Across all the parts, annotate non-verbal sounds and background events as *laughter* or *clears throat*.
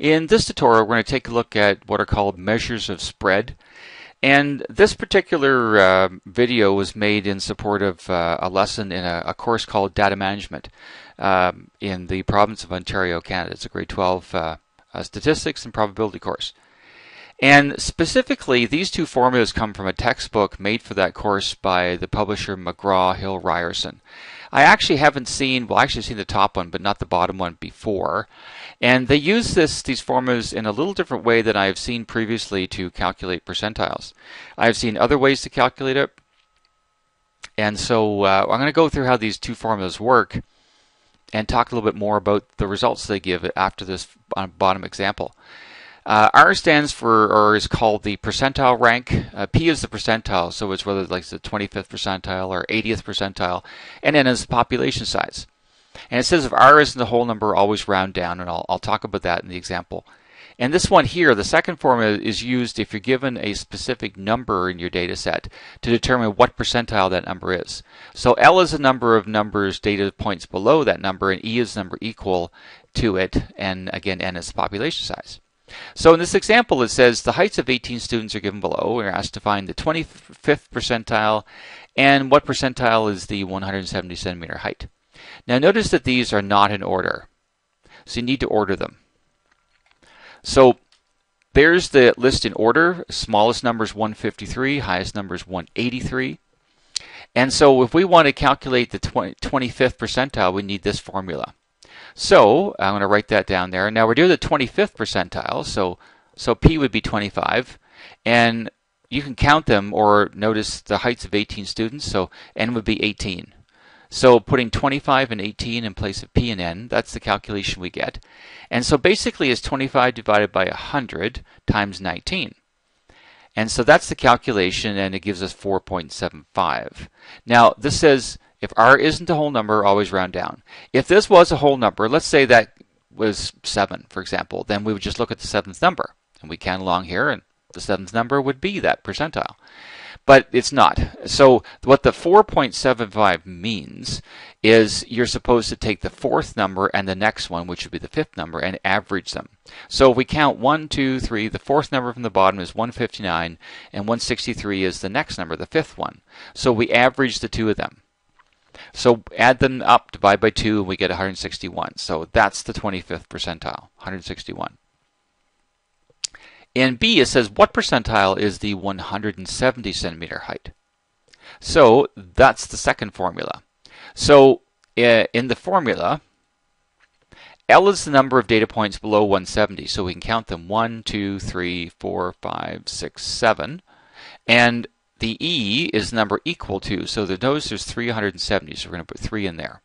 In this tutorial, we're going to take a look at what are called measures of spread. And this particular uh, video was made in support of uh, a lesson in a, a, course called Data Management um, in the province of Ontario, Canada. It's a grade 12 uh, uh, statistics and probability course. And specifically, these two formulas come from a textbook made for that course by the publisher McGraw Hill Ryerson. I actually haven't seen, well, I actually seen the top one, but not the bottom one before. And they use this these formulas in a little different way than I have seen previously to calculate percentiles. I have seen other ways to calculate it. And so uh, I'm going to go through how these two formulas work and talk a little bit more about the results they give after this bottom example. Uh, R stands for, or is called the percentile rank. Uh, P is the percentile, so it's whether like the 25th percentile or 80th percentile, and N is the population size. And it says if R isn't the whole number, always round down, and I'll, I'll talk about that in the example. And this one here, the second formula is used if you're given a specific number in your data set to determine what percentile that number is. So L is the number of numbers, data points below that number, and E is the number equal to it, and again, N is the population size. So in this example, it says the heights of 18 students are given below. We're asked to find the 25th percentile and what percentile is the 170 centimeter height. Now notice that these are not in order. So you need to order them. So there's the list in order. Smallest number is 153, highest number is 183. And so if we want to calculate the 20, 25th percentile, we need this formula. So I'm going to write that down there. Now we're doing the 25th percentile, so so P would be 25, and you can count them or notice the heights of 18 students, so N would be 18. So putting 25 and 18 in place of P and N, that's the calculation we get. And so basically it's 25 divided by 100 times 19. And so that's the calculation and it gives us 4.75. Now this says if R isn't a whole number, always round down. If this was a whole number, let's say that was 7, for example, then we would just look at the seventh number. And we count along here, and the seventh number would be that percentile. But it's not. So what the 4.75 means is you're supposed to take the fourth number and the next one, which would be the fifth number, and average them. So if we count 1, 2, 3, the fourth number from the bottom is 159, and 163 is the next number, the fifth one. So we average the two of them. So add them up, divide by 2, and we get 161. So that's the 25th percentile, 161. In B, it says what percentile is the 170 centimeter height? So that's the second formula. So uh, in the formula, L is the number of data points below 170, so we can count them 1, 2, 3, 4, 5, 6, 7. And the E is number equal to, so the notice there's 370, so we're going to put 3 in there.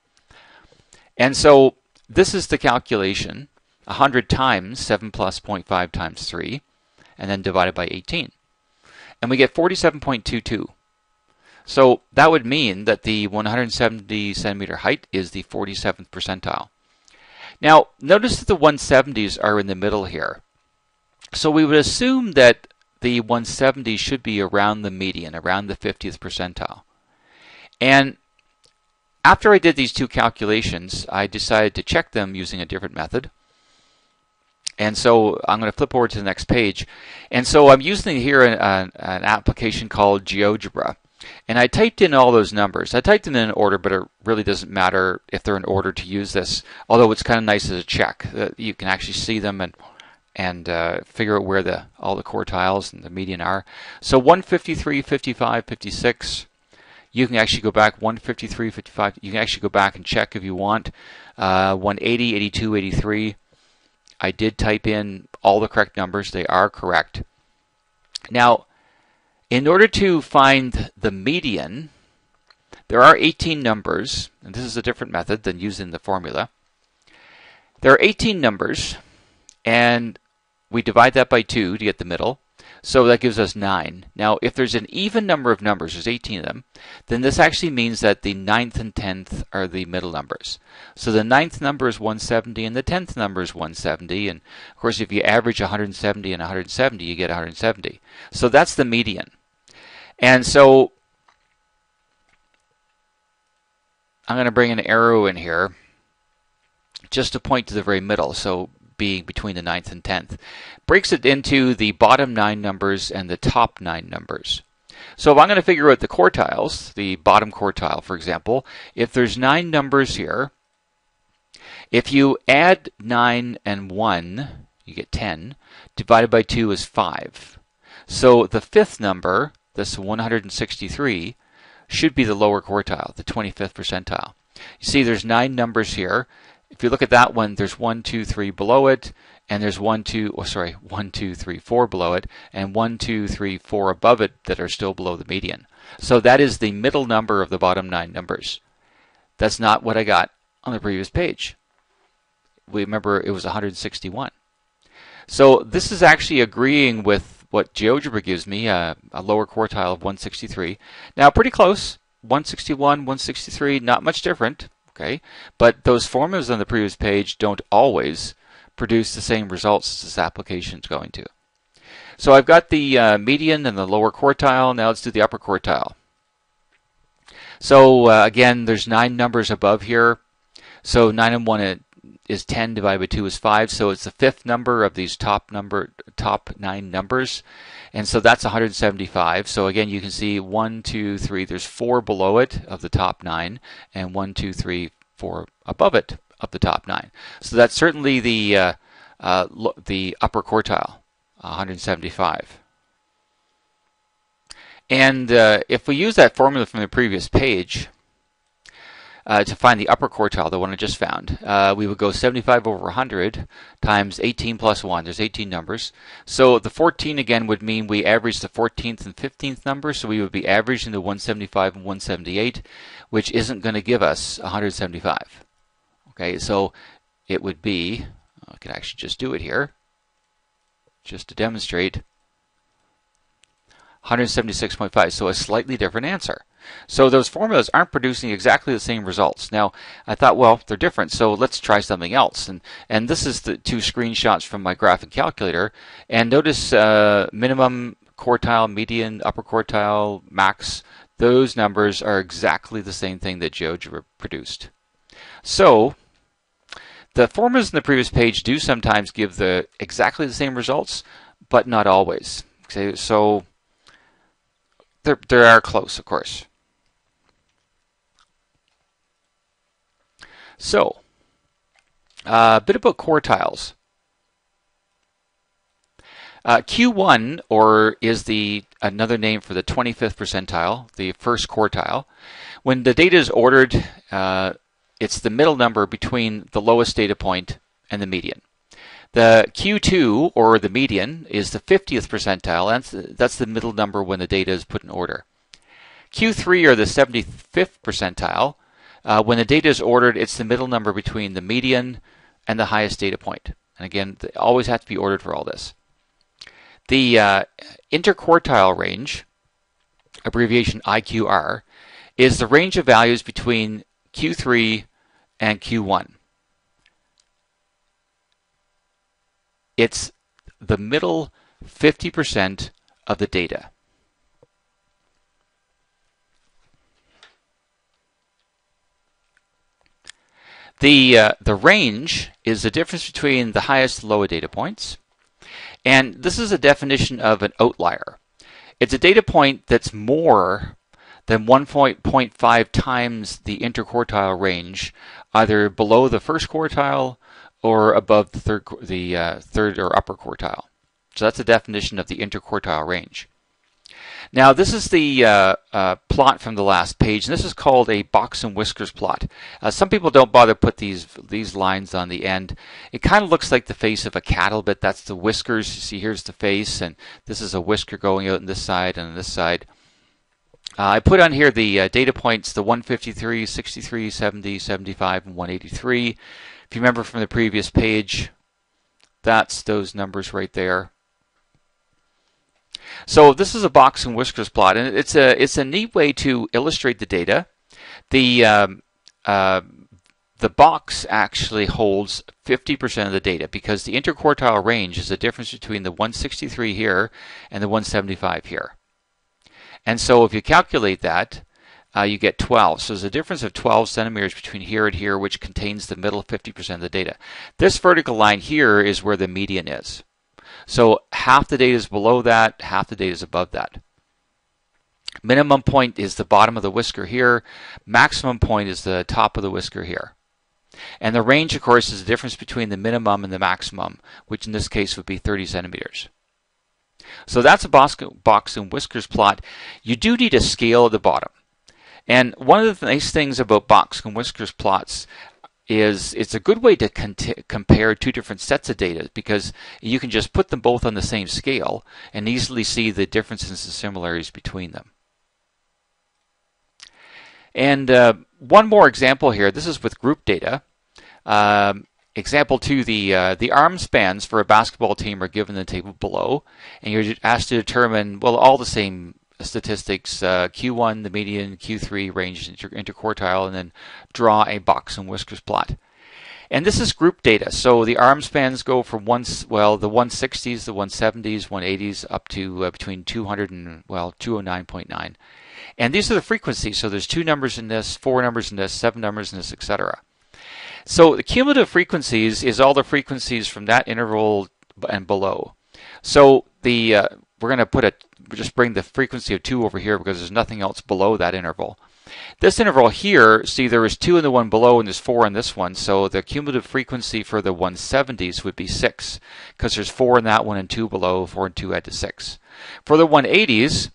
And so this is the calculation, 100 times 7 plus 0.5 times 3, and then divided by 18. And we get 47.22. So that would mean that the 170 centimeter height is the 47th percentile. Now, notice that the 170s are in the middle here. So we would assume that the 170 should be around the median, around the 50th percentile. And after I did these two calculations, I decided to check them using a different method. And so I'm going to flip over to the next page. And so I'm using here an, an, an application called GeoGebra. And I typed in all those numbers. I typed them in order, but it really doesn't matter if they're in order to use this. Although it's kind of nice as a check that you can actually see them and and uh, figure out where the all the quartiles and the median are. So 153, 55, 56. You can actually go back 153, 55. You can actually go back and check if you want. Uh, 180, 82, 83. I did type in all the correct numbers. They are correct. Now, in order to find the median, there are 18 numbers, and this is a different method than using the formula. There are 18 numbers, and we divide that by 2 to get the middle. So that gives us 9. Now, if there's an even number of numbers, there's 18 of them, then this actually means that the 9th and 10th are the middle numbers. So the 9th number is 170 and the 10th number is 170. And of course, if you average 170 and 170, you get 170. So that's the median. And so I'm going to bring an arrow in here just to point to the very middle. So being between the 9th and 10th. Breaks it into the bottom nine numbers and the top nine numbers. So if I'm going to figure out the quartiles, the bottom quartile, for example, if there's nine numbers here, if you add 9 and 1, you get 10, divided by 2 is 5. So the fifth number, this 163, should be the lower quartile, the 25th percentile. You see there's nine numbers here. If you look at that one, there's one, two, three below it, and there's one, two, oh, sorry, one, two, three, four below it, and one, two, three, four above it that are still below the median. So that is the middle number of the bottom nine numbers. That's not what I got on the previous page. We remember it was 161. So this is actually agreeing with what GeoGebra gives me, uh, a lower quartile of 163. Now pretty close, 161, 163, not much different, okay? But those formulas on the previous page don't always produce the same results as this application is going to. So I've got the uh, median and the lower quartile. Now let's do the upper quartile. So uh, again, there's nine numbers above here. So 9 and 1 is 10 divided by 2 is 5 so it's the fifth number of these top number top nine numbers. And so that's 175 so again you can see 1 2 3 there's four below it of the top nine and 1 2 3 4 above it of the top nine. So that's certainly the uh, uh, the upper quartile 175 and uh, if we use that formula from the previous page uh, to find the upper quartile, the one I just found, uh, we would go 75 over 100 times 18 plus 1. There's 18 numbers. So the 14 again would mean we average the 14th and 15th numbers. So we would be averaging the 175 and 178, which isn't going to give us 175. Okay, so it would be, I can actually just do it here, just to demonstrate, 176.5. So a slightly different answer. So those formulas aren't producing exactly the same results. Now, I thought, well, they're different, so let's try something else. And and this is the two screenshots from my graphing calculator. And notice uh, minimum quartile, median, upper quartile, max. Those numbers are exactly the same thing that GeoGebra produced. So the formulas in the previous page do sometimes give the exactly the same results, but not always. Okay, so they they are close, of course. So, uh, a bit about quartiles. Uh, Q1, or is the another name for the 25th percentile, the first quartile. When the data is ordered, uh, it's the middle number between the lowest data point and the median. The Q2, or the median, is the 50th percentile. That's, that's the middle number when the data is put in order. Q3, or the 75th percentile, uh, when the data is ordered, it's the middle number between the median and the highest data point. And again, they always have to be ordered for all this. The uh, interquartile range, abbreviation IQR, is the range of values between Q3 and Q1. It's the middle 50% of the data. The, uh, the range is the difference between the highest and lower data points. And this is a definition of an outlier. It's a data point that's more than 1.5 times the interquartile range, either below the first quartile or above the third, the, uh, third or upper quartile. So that's the definition of the interquartile range. Now this is the uh, uh, plot from the last page, and this is called a box and whiskers plot. Uh, some people don't bother put these these lines on the end. It kind of looks like the face of a cat a bit. That's the whiskers. You see, here's the face, and this is a whisker going out on this side and on this side. Uh, I put on here the uh, data points, the 153, 63, 70, 75, and 183. If you remember from the previous page, that's those numbers right there. So this is a box and whiskers plot, and it's a it's a neat way to illustrate the data. The um, uh, the box actually holds 50% of the data because the interquartile range is the difference between the 163 here and the 175 here. And so if you calculate that, uh, you get 12. So there's a difference of 12 centimeters between here and here, which contains the middle 50% of the data. This vertical line here is where the median is. So half the data is below that, half the data is above that. Minimum point is the bottom of the whisker here. Maximum point is the top of the whisker here. And the range, of course, is the difference between the minimum and the maximum, which in this case would be 30 centimeters. So that's a box and whiskers plot. You do need a scale at the bottom. And one of the nice things about box and whiskers plots is it's a good way to compare two different sets of data because you can just put them both on the same scale and easily see the differences and similarities between them. And uh, one more example here. This is with group data. Um, example two, the uh, the arm spans for a basketball team are given in the table below, and you're asked to determine well all the same statistics: uh, Q1, the median, Q3, range, inter- interquartile, and then draw a box and whiskers plot. And this is group data. So the arm spans go from one, well, the 160s, the 170s, 180s, up to uh, between 200 and well, 209.9. And these are the frequencies. So there's two numbers in this, four numbers in this, seven numbers in this, etc. So the cumulative frequencies is all the frequencies from that interval and below. So the uh, we're going to put a just bring the frequency of two over here because there's nothing else below that interval. This interval here, see there is two in the one below and there's four in this one, so the cumulative frequency for the 170s would be six because there's four in that one and two below, four and two add to six. For the 180s,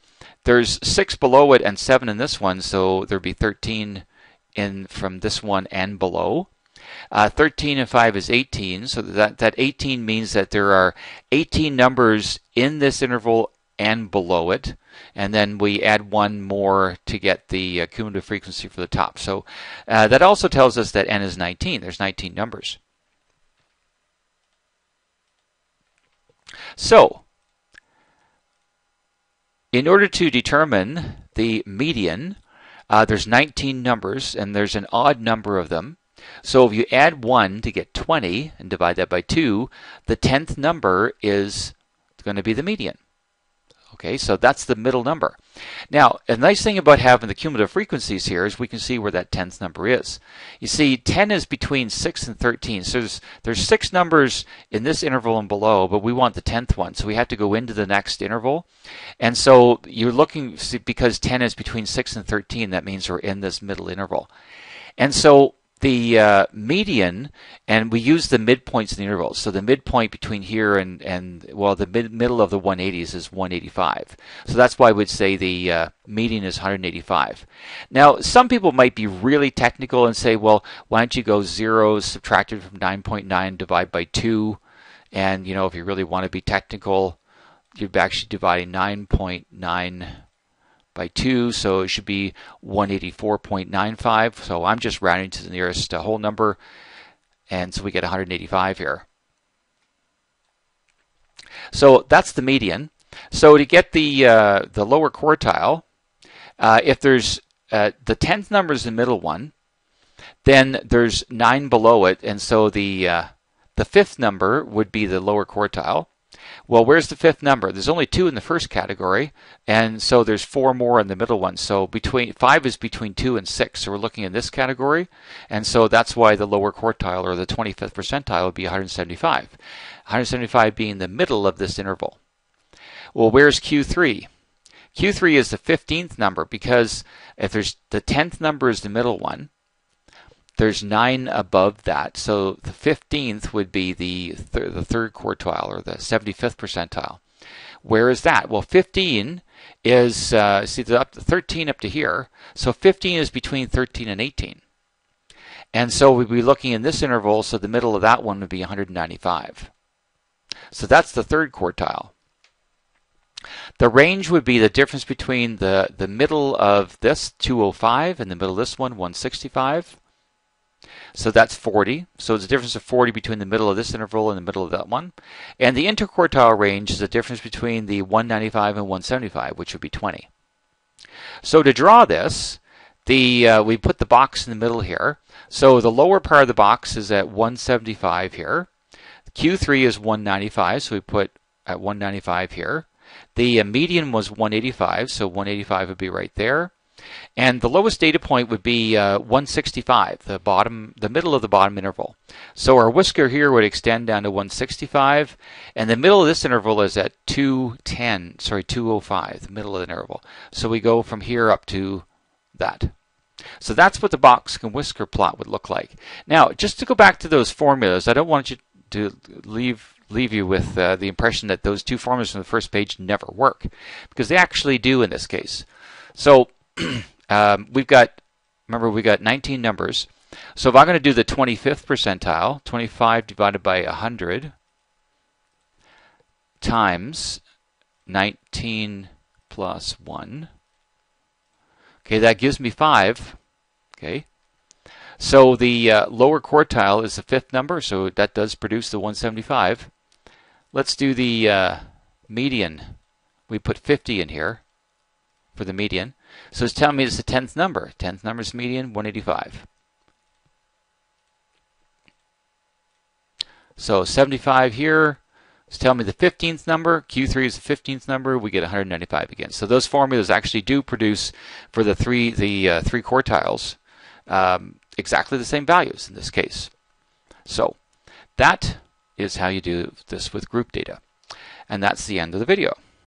there's six below it and seven in this one, so there'd be 13 in from this one and below. Uh, 13 and 5 is 18, so that, that 18 means that there are 18 numbers in this interval and below it. And then we add one more to get the uh, cumulative frequency for the top. So uh, that also tells us that n is 19. There's 19 numbers. So in order to determine the median, uh, there's 19 numbers and there's an odd number of them. So if you add 1 to get 20 and divide that by 2, the 10th number is going to be the median. Okay, so that's the middle number. Now, a nice thing about having the cumulative frequencies here is we can see where that 10th number is. You see, 10 is between 6 and 13. So there's, there's six numbers in this interval and below, but we want the 10th one. So we have to go into the next interval. And so you're looking, because 10 is between 6 and 13, that means we're in this middle interval. And so the uh, median, and we use the midpoints in the intervals. So the midpoint between here and, and well, the mid, middle of the 180s is 185. So that's why we'd say the uh, median is 185. Now, some people might be really technical and say, well, why don't you go zeros subtracted from 9.9 divide by 2? And, you know, if you really want to be technical, you're actually dividing 9.9 by 2, so it should be 184.95. So I'm just rounding to the nearest uh, whole number, and so we get 185 here. So that's the median. So to get the uh, the lower quartile, uh, if there's uh, the tenth number is the middle one, then there's nine below it, and so the uh, the fifth number would be the lower quartile. Well, where's the fifth number? There's only two in the first category, and so there's four more in the middle one. So between five is between two and six. So we're looking in this category, and so that's why the lower quartile or the 25th percentile would be 175. 175 being the middle of this interval. Well, where's Q3? Q3 is the 15th number because if there's the 10th number is the middle one, there's nine above that. So the 15th would be the, th- the third quartile or the 75th percentile. Where is that? Well, 15 is, uh, see, up to 13 up to here. So 15 is between 13 and 18. And so we'd be looking in this interval, so the middle of that one would be 195. So that's the third quartile. The range would be the difference between the, the middle of this 205 and the middle of this one 165. So that's 40. So it's a difference of 40 between the middle of this interval and the middle of that one. And the interquartile range is the difference between the 195 and 175, which would be 20. So to draw this, the uh, we put the box in the middle here. So the lower part of the box is at 175 here. Q3 is 195, so we put at 195 here. The uh, median was 185, so 185 would be right there. And the lowest data point would be uh, 165, the bottom, the middle of the bottom interval. So our whisker here would extend down to 165, and the middle of this interval is at 210, sorry, 205, the middle of the interval. So we go from here up to that. So that's what the box and whisker plot would look like. Now, just to go back to those formulas, I don't want you to leave leave you with uh, the impression that those two formulas from the first page never work, because they actually do in this case. So *clears throat* um, we've got, remember, we got 19 numbers. So if I'm going to do the 25th percentile, 25 divided by 100 times 19 plus 1. Okay, that gives me 5. Okay. So the uh, lower quartile is the fifth number, so that does produce the 175. Let's do the uh, median. We put 50 in here for the median. So it's telling me it's the 10th number. 10th number is median, 185. So 75 here is telling me the 15th number. Q3 is the 15th number. We get 195 again. So those formulas actually do produce for the three the uh, three quartiles um, exactly the same values in this case. So that is how you do this with group data. And that's the end of the video.